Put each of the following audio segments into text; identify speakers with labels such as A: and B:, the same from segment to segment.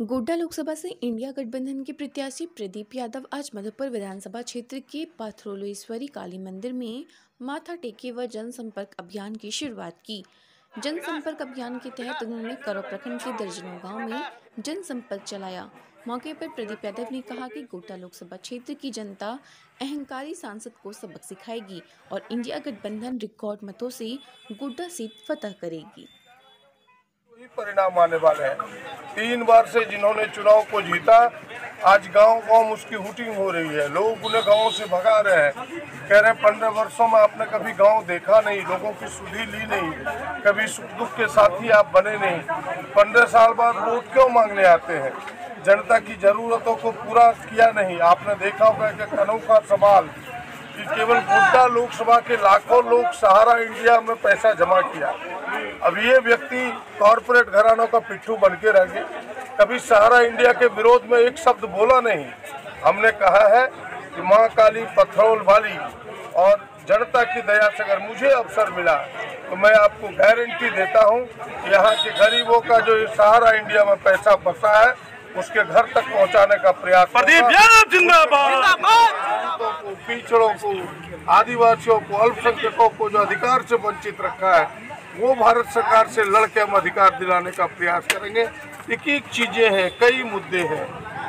A: गोड्डा लोकसभा से इंडिया गठबंधन के प्रत्याशी प्रदीप यादव आज मधुपुर विधानसभा क्षेत्र के पाथरोलेश्वरी काली मंदिर में माथा टेके व जनसंपर्क अभियान की शुरुआत की। जनसंपर्क अभियान के तहत उन्होंने करो प्रखंड के दर्जनों गाँव में जनसंपर्क चलाया। मौके पर प्रदीप यादव ने कहा कि गोड्डा लोकसभा क्षेत्र की जनता अहंकारी सांसद को सबक सिखाएगी और इंडिया गठबंधन रिकॉर्ड मतों से गोड्डा सीट फतह करेगी।
B: ही परिणाम आने वाले हैं। तीन बार से जिन्होंने चुनाव को जीता, आज गाँव गाँव उसकी हुटिंग हो रही है। लोग उन्हें गाँवों से भगा रहे हैं। कह रहे हैं, पंद्रह वर्षों में आपने कभी गाँव देखा नहीं, लोगों की सुधी ली नहीं, कभी सुख दुख के साथी आप बने नहीं। पंद्रह साल बाद वोट क्यों मांगने आते हैं? जनता की जरूरतों को पूरा किया नहीं। आपने देखा होगा कि अनोखा सवाल कि केवल गोड्डा लोकसभा के लाखों लोग सहारा इंडिया में पैसा जमा किया। अब ये व्यक्ति कॉरपोरेट घरानों का पिट्ठू बन के रह गए कभी सहारा इंडिया के विरोध में एक शब्द बोला नहीं। हमने कहा है कि माँ काली पथरौल वाली और जनता की दया से अगर मुझे अवसर मिला तो मैं आपको गारंटी देता हूँ यहाँ के गरीबों का जो सहारा इंडिया में पैसा फंसा है उसके घर तक पहुँचाने का प्रयास
C: प्रदीप यादव जिंदाबाद।
B: को पिछड़ों को आदिवासियों को अल्पसंख्यकों को जो अधिकार से वंचित रखा है वो भारत सरकार से लड़के हम अधिकार दिलाने का प्रयास करेंगे। एक एक चीज़ें हैं कई मुद्दे हैं।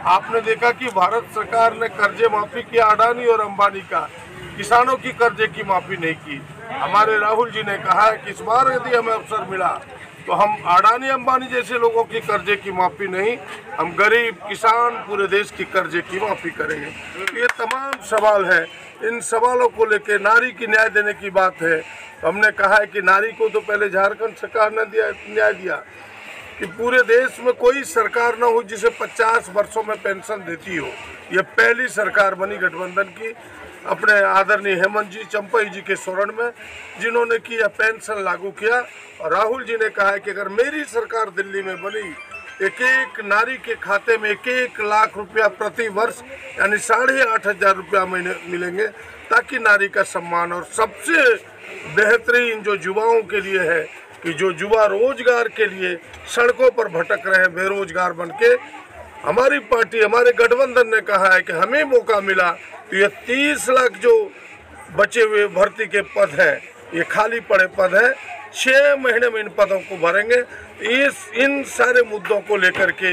B: आपने देखा कि भारत सरकार ने कर्जे माफ़ी किया अडानी और अंबानी का किसानों की कर्जे की माफ़ी नहीं की। हमारे राहुल जी ने कहा है कि इस बार यदि हमें अवसर मिला तो हम अडानी अंबानी जैसे लोगों की कर्जे की माफ़ी नहीं, हम गरीब किसान पूरे देश की कर्जे की माफ़ी करेंगे। ये तमाम सवाल है। इन सवालों को लेकर नारी की न्याय देने की बात है। तो हमने कहा है कि नारी को तो पहले झारखंड सरकार ने दिया, न्याय दिया कि पूरे देश में कोई सरकार ना हो जिसे 50 वर्षों में पेंशन देती हो। यह पहली सरकार बनी गठबंधन की। अपने आदरणीय हेमंत जी, चंपई जी के स्वर्ण में, जिन्होंने की यह पेंशन लागू किया। और राहुल जी ने कहा है कि अगर मेरी सरकार दिल्ली में बनी एक एक नारी के खाते में एक एक लाख रुपया प्रति वर्ष, यानी साढ़े आठ हज़ार रुपया महीने मिलेंगे, ताकि नारी का सम्मान और सबसे बेहतरीन जो युवाओं के लिए है, कि जो युवा रोज़गार के लिए सड़कों पर भटक रहे हैं, बेरोजगार बन के हमारी पार्टी, हमारे गठबंधन ने कहा है कि हमें मौका मिला तो ये तीस लाख जो बचे हुए भर्ती के पद हैं, ये खाली पड़े पद हैं। छः महीने में इन पदों को भरेंगे। इस, इन सारे मुद्दों को लेकर के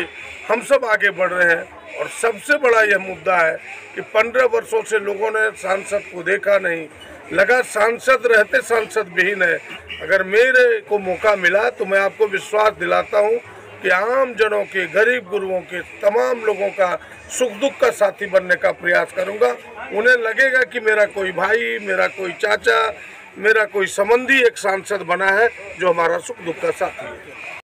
B: हम सब आगे बढ़ रहे हैं और सबसे बड़ा यह मुद्दा है कि पंद्रह वर्षों से लोगों ने सांसद को देखा नहीं। लगा सांसद रहते, सांसद विहीन है। अगर मेरे को मौका मिला तो मैं आपको विश्वास दिलाता हूँ कि आम जनों के, गरीब गुरुओं के, तमाम लोगों का सुख दुख का साथी बनने का प्रयास करूँगा। उन्हें लगेगा कि मेरा कोई भाई, मेरा कोई चाचा, मेरा कोई संबंधी एक सांसद बना है जो हमारा सुख दुख का साथी है।